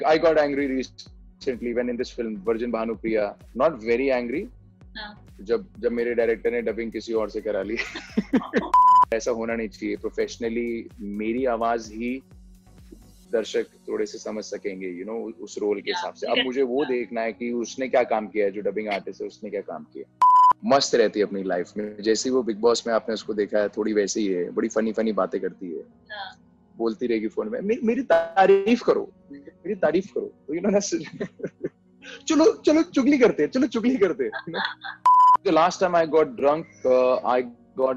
I got angry recently when in this film Virgin Bhanupriya. Not very angry. हाँ. जब जब मेरे director ने डबिंग किसी और से करा ली ऐसा होना नहीं चाहिए प्रोफेशनली मेरी आवाज़ ही दर्शक थोड़े से समझ सकेंगे यू you नो know, उस रोल के हिसाब से अब मुझे वो देखना है कि उसने क्या काम किया है जो डबिंग आर्टिस्ट है उसने क्या काम किया मस्त रहती है अपनी लाइफ में जैसे वो बिग बॉस में आपने उसको देखा है थोड़ी वैसे ही है बड़ी फनी फनी बातें करती है हाँ. बोलती रहेगी फ़ोन में मे, मेरी तारीफ़ करो मेरी तारीफ़ करो तो यू नो चलो चलो चुगली करते चलो चुगली करते the last time I got drunk, uh, I got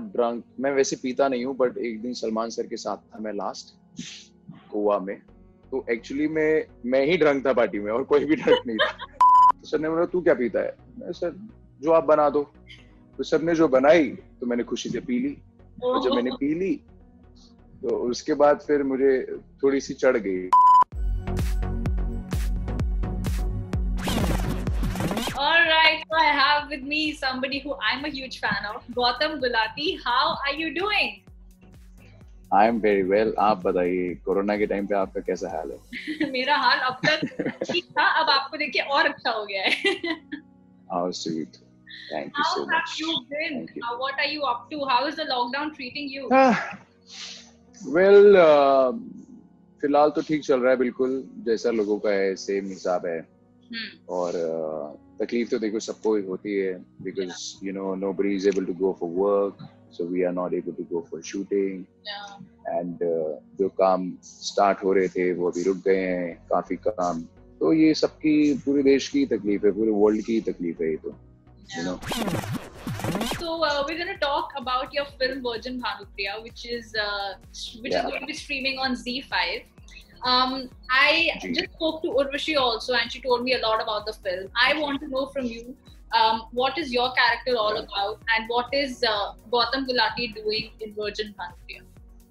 मैं वैसे पीता नहीं हूँ बट एक दिन सलमान सर के साथ था मैं लास्ट गोवा में। तो एक्चुअली मैं मैं ही ड्रंक था पार्टी में और कोई भी ड्रंक नहीं था। तो सर ने बोला तू क्या पीता है? मैं सर जो आप बना दो। तो सर ने जो बनाई तो मैंने खुशी से पी ली। तो जब मैंने पी ली तो उसके बाद फिर मुझे थोड़ी सी चढ़ गई। Have with me somebody who I'm a huge fan of, Gautam Gulati. How are you doing? I am very well आप बताइए कोरोना के टाइम पे आपका कैसा हाल है मेरा हाल अब तक ठीक था अब आपको देख के और अच्छा हो गया है how sweet thank you How so have much you been? Thank you. Uh, what are you up to? How is the lockdown treating you? Well फ़िलहाल तो ठीक चल रहा है बिल्कुल जैसा लोगों का है सेम हिसाब है Hmm. और uh, तकलीफ़ तो देखो सबको ही होती है because you know nobody is able to go for work so we are not able to go for shooting and जो काम स्टार्ट हो रहे थे वो अभी रुक गए हैं काफ़ी काम। तो ये सबकी पूरे देश की तकलीफ़ है पूरे वर्ल्ड की तकलीफ़ है ये तो you know So uh, we're going to talk about your film Virgin Bhanupriya, which is uh, which Yeah. is going to be streaming on Z5. Um, I just spoke to Urvashi also, and she told me a lot about the film. I want to know from you, um, what is your character all about, and what is uh, Gautam Gulati doing in Virgin Bhanupriya?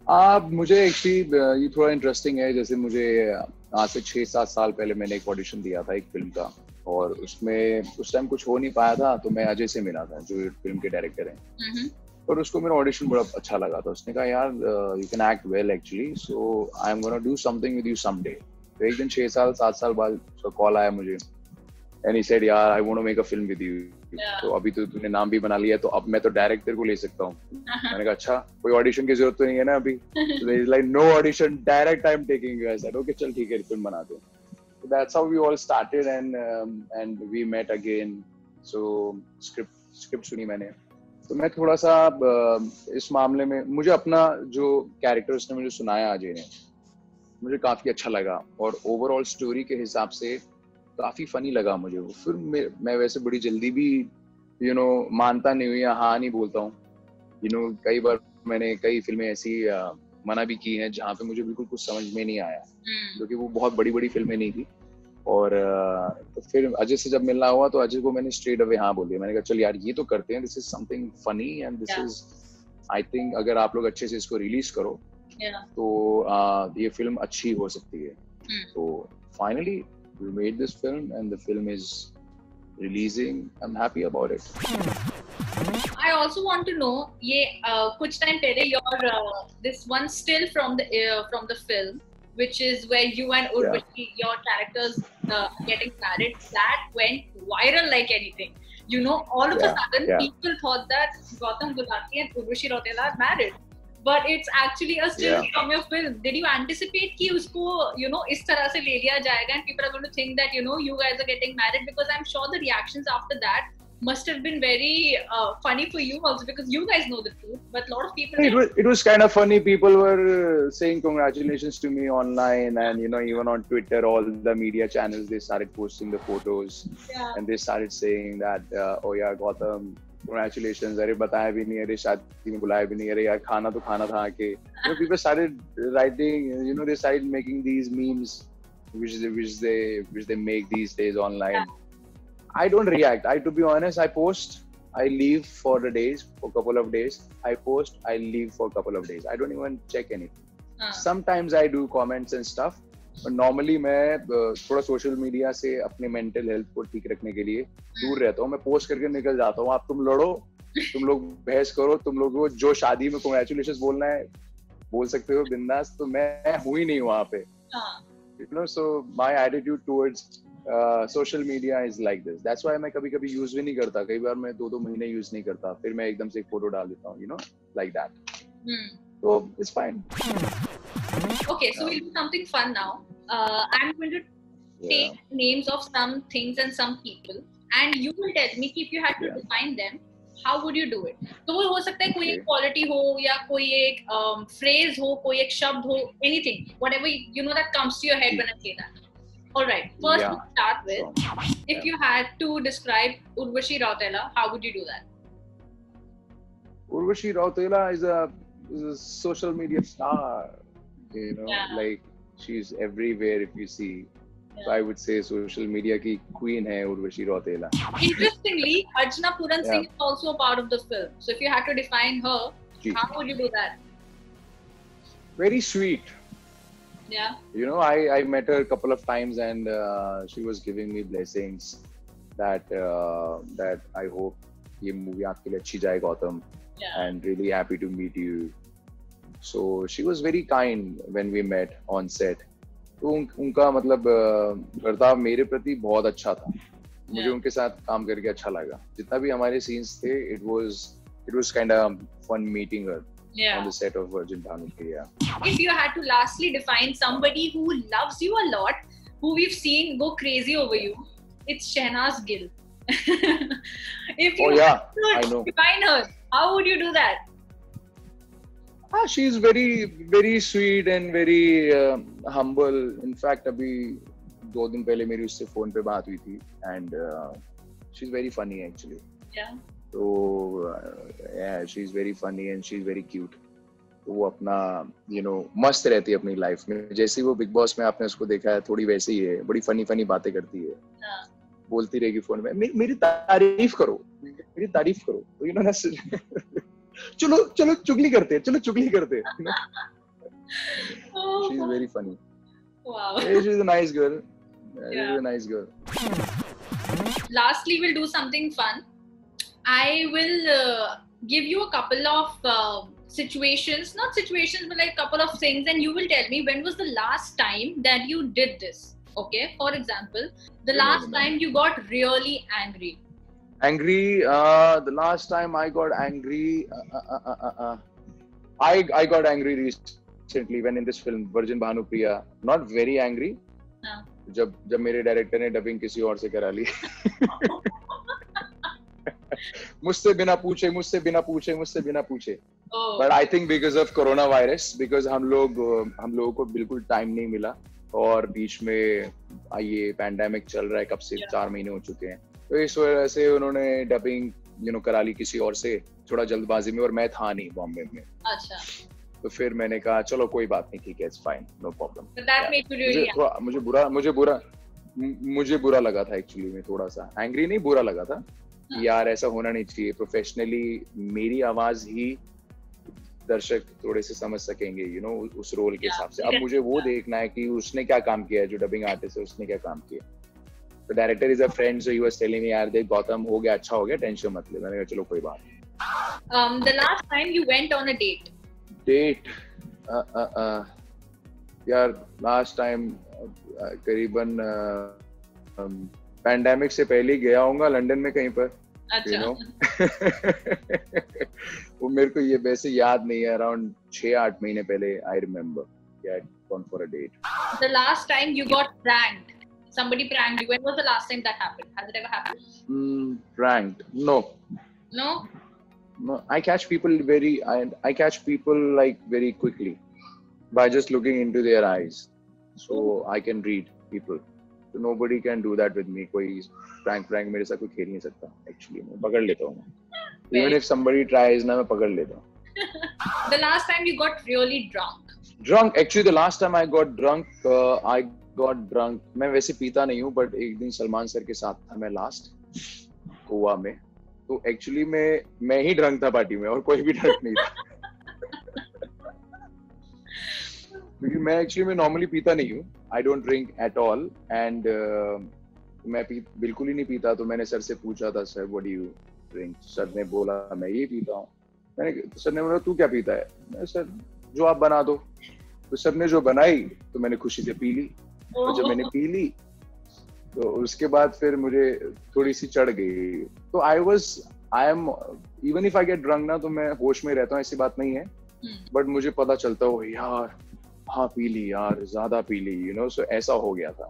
आप मुझे actually ये थोड़ा interesting है जैसे मुझे आज से छह सात साल पहले मैंने एक ऑडिशन दिया था एक फ़िल्म का और उसमें उस टाइम कुछ हो नहीं पाया था तो मैं अजय से मिला था जो फ़िल्म के डायरेक्टर हैं और उसको मेरा ऑडिशन बड़ा अच्छा लगा था। उसने कहा यार you can act well actually so I am gonna do something with you someday तो एक दिन छह साल सात साल बाद उसका कॉल आया मुझे। एंड ही सेड यार I want to make a film with you तो अभी तो तूने नाम भी बना लिया तो अब मैं तो डायरेक्टर को ले सकता हूँ। मैंने कहा अच्छा कोई ऑडिशन की ज़रूरत तो नहीं है ना अभी? Like no audition direct I am taking you I said okay चल ठीक है फ़िल्म बना दो. So that's how we all started and um, and we met again. So script script सुनी मैंने। तो मैं थोड़ा सा इस मामले में मुझे अपना जो कैरेक्टर उसने मुझे सुनाया अजय ने मुझे काफ़ी अच्छा लगा और ओवरऑल स्टोरी के हिसाब से काफ़ी फनी लगा मुझे वो। फिर मैं, वैसे बड़ी जल्दी भी यू you नो know, मानता नहीं हुई हाँ नहीं बोलता हूँ। यू नो कई बार मैंने कई फ़िल्में ऐसी मना भी की हैं जहाँ पे मुझे बिल्कुल कुछ समझ में नहीं आया। Mm. क्योंकि वो बहुत बड़ी बड़ी फ़िल्में नहीं थी। और तो फिर अजय से जब मिलना हुआ तो अजय को मैंने स्ट्रेट अवे हाँ बोल मैंने कहा चल यार ये तो करते हैं। This is something funny and this is I think अगर आप लोग अच्छे से इसको रिलीज़ करो Yeah. तो ये फ़िल्म अच्छी हो सकती है. Hmm. तो finally we made this film and the film is releasing I am happy about it I also want to know, ये uh, कुछ time पहले your uh, this one still from the uh, from the film, which is where you and Urvashi, yeah. your characters uh, getting married, that went viral like anything. You know, all of yeah. a sudden, yeah. people thought that Gautam Gulati and Urvashi Rautela are married. But it's actually a still from your film. Did you anticipate that usko, you know, is tarah se le liya jayega and people are going to think that, you know, you guys are getting married? Because I'm sure the reactions after that must have been very uh, funny for you also because you guys know the truth but a lot of people It was, it was kind of funny. People were uh, saying congratulations to me online, and you know, even on Twitter, all the media channels they started posting the photos, yeah and they started saying that, uh, "Oh yeah, Gotham, congratulations!" अरे बताया भी नहीं, अरे शादी में बुलाया भी नहीं, अरे यार खाना तो खाना था आके. You know, people started writing. You know, they started making these memes, which they, which they which they make these days online. I don't react. I, to be honest, I post. I leave for the days, for a couple of days. I post. I leave for a couple of days. I don't even check anything. uh, Sometimes I do comments and stuff. But normally मैं uh, थोड़ा social media से अपने mental health को ठीक रखने के लिए दूर रहता हूँ मैं पोस्ट करके निकल जाता हूँ आप तुम लड़ो तुम लोग बहस करो तुम लोगों को जो शादी में कॉन्ग्रेचुलेशन बोलना है बोल सकते हो बिंदास तो मैं हूँ ही नहीं वहाँ पे uh, you know so my attitude towards social media is like this that's why मैं कभी कभी यूज़ भी नहीं करता कई बार मैं दो दो महीने यूज़ नहीं करता फिर मैं एकदम से एक फ़ोटो डाल देता हूँ you know like that so it's fine okay so we'll do something fun now uh, i'm going to take yeah. names of some things and some people and you will tell me if you had to yeah. define them how would you do it तो वो हो सकता है कोई एक quality हो या कोई एक फ्रेज हो कोई एक शब्द हो anything whatever you know that comes to your head when I say that all right first yeah. to start with so, if yeah. you had to describe Urvashi Rautela how would you do that Urvashi Rautela is a, is a social media star you know yeah. like she's everywhere if you see So I would say social media ki queen hai Urvashi Rautela. Interestingly, Archana Puran. Singh is also a part of the film. So if you had to define her, Gee. how would you do that? Very sweet. Yeah. You know, I, I met her a couple of times and uh, she was giving me blessings that uh, that I hope ये movie आपके लिए अच्छी जाए Gautam yeah. and really happy to meet you. So she was very kind when we met on set. तो उन, उनका मतलब बर्ताव मेरे प्रति बहुत अच्छा था मुझे उनके साथ काम करके अच्छा लगा जितना भी हमारे सीन्स थे it was it was kind of fun meeting her yeah. on the set of Virgin Bhanupriya. If you had to lastly define somebody who loves you a lot, who we've seen go crazy over you, it's Shehnaz Gill. if you oh, yeah, I know. define her, how would you do that? Ah, she's very, very sweet and very uh, humble. In fact, अभी दो दिन पहले मेरी उससे phone पे बात हुई थी and uh, she's very funny actually. Yeah. तो yeah, she's very funny and she's very cute. तो वो अपना यू you नो know, मस्त रहती है अपनी लाइफ में जैसे वो बिग बॉस में आपने उसको देखा है थोड़ी वैसे ही है बड़ी फनी फनी बातें करती है हाँ. बोलती रहेगी फ़ोन में मे, मेरी तारीफ़ करो मेरी तारीफ़ करो तो यू नो ना चलो चलो चुगली करते चलो चुगली करते she is very funny. She is a nice girl she is a nice girl Lastly, we'll do something fun. I will uh, give you a couple of uh, situations, not situations, but like a couple of things, and you will tell me when was the last time that you did this. Okay, for example, the last time you got really angry. Angry. Uh, the last time I got angry, uh, uh, uh, uh, uh, I I got angry recently when in this film Virgin Bhanupriya. Not very angry. हाँ. जब जब मेरे director ने dubbing किसी और से करा ली मुझसे बिना पूछे मुझसे बिना पूछे मुझसे बिना पूछे. But I think because of corona virus because हम लोग हम लोगों को बिल्कुल टाइम नहीं मिला और बीच में ये पैंडेमिक चल रहा है कब से Yeah. चार महीने हो चुके हैं तो इस वजह से उन्होंने डबिंग यू नो करा ली किसी और से थोड़ा जल्दबाजी में और मैं था नहीं बॉम्बे में अच्छा. तो फिर मैंने कहा चलो कोई बात नहीं ठीक है इट्स फाइन नो प्रॉब्लम मुझे बुरा मुझे बुरा मुझे बुरा लगा था एक्चुअली में थोड़ा सा एंग्री नहीं बुरा लगा था. कि यार ऐसा होना नहीं चाहिए। प्रोफेशनली मेरी आवाज़ ही दर्शक थोड़े से समझ सकेंगे यू you नो know, उस रोल के हिसाब से। अब मुझे वो देखना है कि उसने क्या काम किया है जो डबिंग आर्टिस्ट है उसने क्या काम किया तो director is a friend so he was telling me यार देख गौतम हो गया अच्छा हो गया टेंशन मत ले। मैंने कहा चलो कोई बात नहीं. Um, the last time you went on a date. Date यार लास्ट टाइम करीबन पैंडेमिक से पहले ही गया होऊँगा लंदन में कहीं पर यू अच्छा. नो वो मेरे को ये वैसे याद नहीं है अराउंड छह आठ महीने पहले आई रिमेम्बर या gone for a date The last time you got pranked. Somebody pranked you. When was the last time that happened? Has it ever happened? mm, pranked no No. no i catch people very I, I catch people like very quickly by just looking into their eyes so i can read people तो can do that with me कोई Frank Frank मेरे साथ कोई खेल नहीं सकता actually मैं पकड़ लेता हूँ। इवन इफ़ समबडी ट्राइज ना मैं पकड़ लेता हूँ। The last time you got really drunk drunk actually the last time I got drunk I got drunk मैं वैसे पीता नहीं हूँ बट एक दिन सलमान सर के साथ था मैं लास्ट गोवा में। तो एक्चुअली मैं मैं ही ड्रंक था पार्टी में और कोई भी ड्रंक नहीं था। क्योंकि मैं एक्चुअली मैं नॉर्मली पीता नहीं हूँ। I don't drink at all and मैं पी बिल्कुल ही नहीं पीता तो मैंने सर से पूछा था sir what you drink sir ने बोला मैं ये पीता हूँ। मैंने सर ने बोला तू क्या पीता है? मैं सर जो आप बना दो। तो सर ने जो बनाई तो मैंने खुशी से पी ली। और जब मैंने पी ली तो उसके बाद फिर मुझे थोड़ी सी चढ़ गई। तो I was I am even if I get drunk ना तो मैं होश में रहता हूँ ऐसी बात नहीं है। But hmm. मुझे पता चलता हो यार हाँ पी ली यार ज़्यादा पी ली यू नो सो ऐसा हो गया था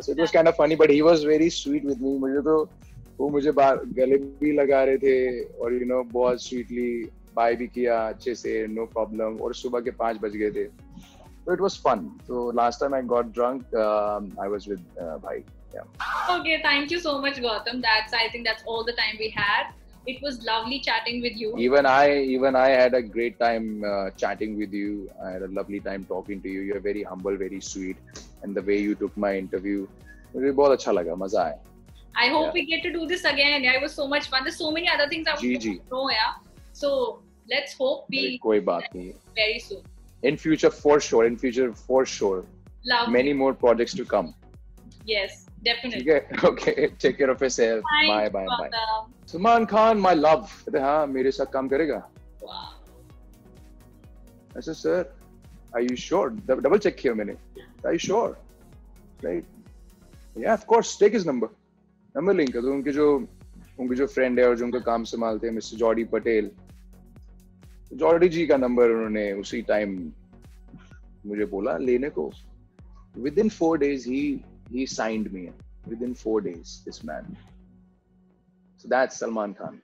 so it was kind of funny but he was very sweet with me मुझे तो वो मुझे गले भी लगा रहे थे और यू you नो know, बहुत स्वीटली बाय भी किया अच्छे से नो no प्रॉब्लम और सुबह के पाँच बज गए थे So it was fun. So last time I got drunk, um, I was with uh, Yeah. Okay, thank you so much, Gautam. That's I think that's all the time we had. It was lovely chatting with you. Even I, even I had a great time uh, chatting with you. I had a lovely time talking to you. You're very humble, very sweet, and the way you took my interview, मुझे बहुत अच्छा लगा, मजा आया. I hope yeah. we get to do this again. Yeah, it was so much fun. There's so many other things I want to know. Yeah, so let's hope we. कोई बात नहीं. Very soon. in future for sure in future for sure Love many more projects to come yes जो उनके जो friend है और जो उनका काम संभालते हैं मिस्टर जॉर्डी पटेल जॉर्डी जी का नंबर उन्होंने उसी टाइम मुझे बोला लेने को। विद इन फोर डेज़ ही he signed me within four days, this man. So that's Salman Khan.